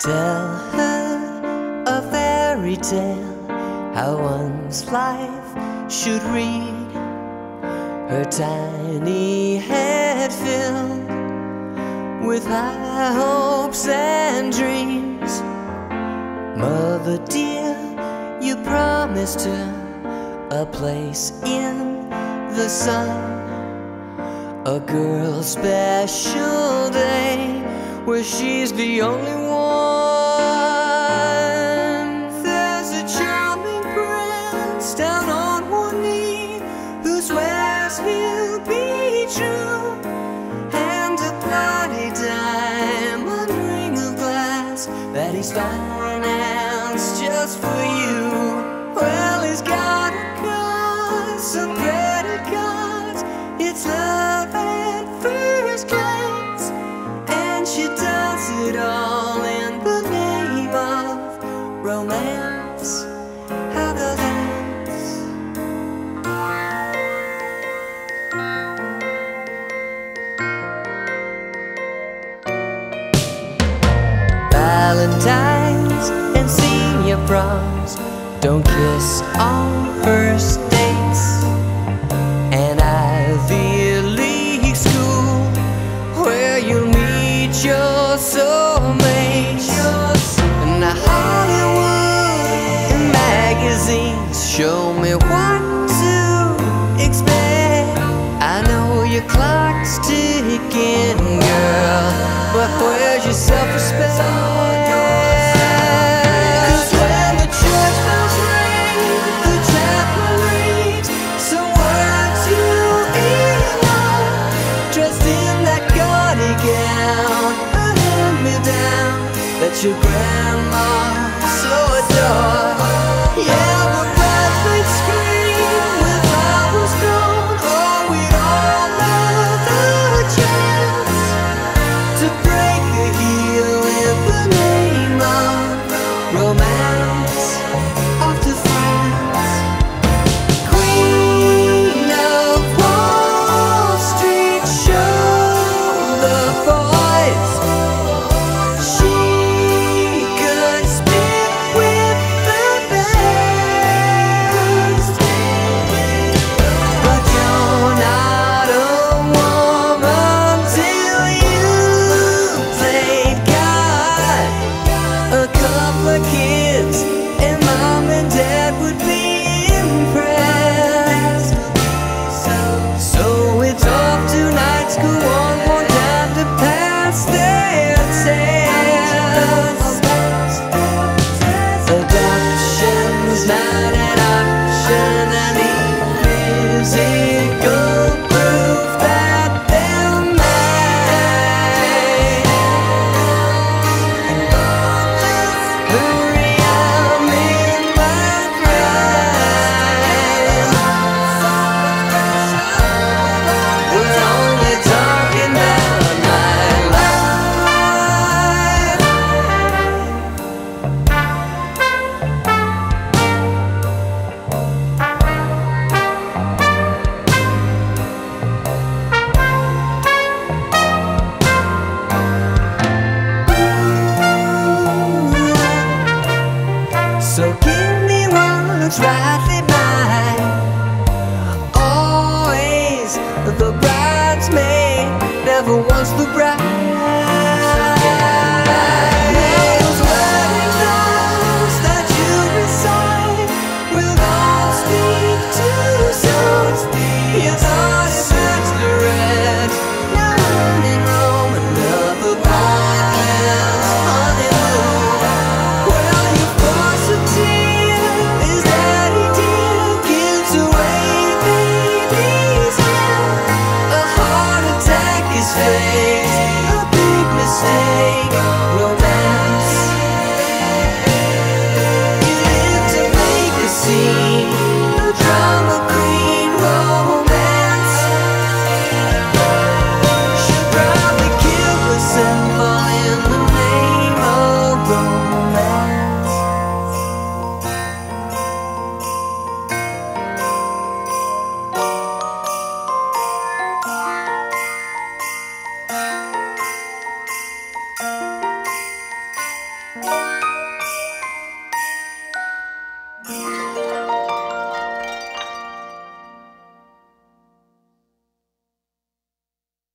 Tell her a fairy tale, how one's life should read. Her tiny head filled with high hopes and dreams. Mother dear, you promised her a place in the sun. A girl's special day where she's the only one. There's a charming prince down on one knee who swears he'll be true. And a bloody diamond ring of glass that he's financed just for you. Well, he's got a car, some credit cards. It's love don't kiss on first dates. And Ivy League school where you'll meet your soulmate. And the Hollywood magazines show me what to expect. I know your clock's ticking, girl, but where's your self-respect? Your grandma so adored. Yeah, the bridesmaids scream with flowers thrown. Oh, we'd all love the chance to break the heel in the name of romance. Rightly mine. Always the bridesmaid, never once the bride. Música